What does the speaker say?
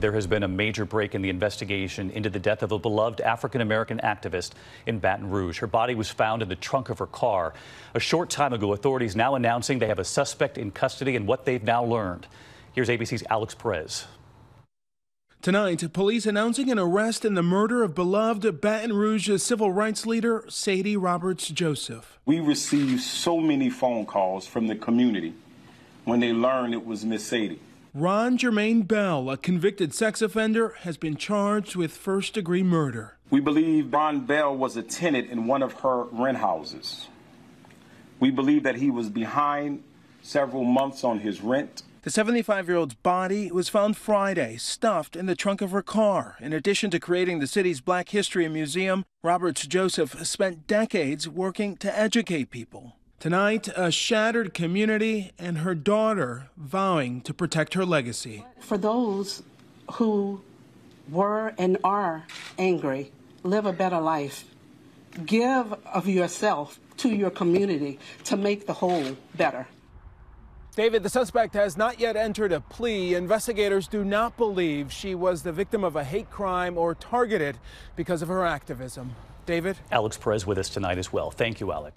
There has been a major break in the investigation into the death of a beloved African American activist in Baton Rouge. Her body was found in the trunk of her car. A short time ago, authorities now announcing they have a suspect in custody and what they've now learned. Here's ABC's Alex Perez. Tonight, police announcing an arrest in the murder of beloved Baton Rouge civil rights leader Sadie Roberts Joseph. We received so many phone calls from the community when they learned it was Miss Sadie. Ron Germaine Bell, a convicted sex offender, has been charged with first degree murder. We believe Ron Bell was a tenant in one of her rent houses. We believe that he was behind several months on his rent. The 75 year old's body was found Friday, stuffed in the trunk of her car. In addition to creating the city's Black History Museum, Roberts Joseph spent decades working to educate people. Tonight, a shattered community and her daughter vowing to protect her legacy. For those who were and are angry, live a better life. Give of yourself to your community to make the whole better. David, the suspect has not yet entered a plea. Investigators do not believe she was the victim of a hate crime or targeted because of her activism. David? Alex Perez with us tonight as well. Thank you, Alex.